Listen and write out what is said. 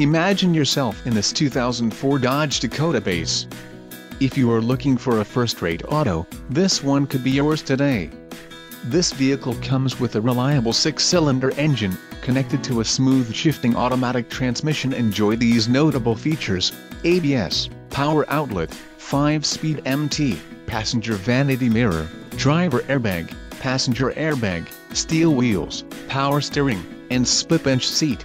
Imagine yourself in this 2004 Dodge Dakota Base. If you are looking for a first-rate auto, this one could be yours today. This vehicle comes with a reliable six-cylinder engine, connected to a smooth shifting automatic transmission. Enjoy these notable features, ABS, power outlet, 5-speed MT, passenger vanity mirror, driver airbag, passenger airbag, steel wheels, power steering, and split bench seat.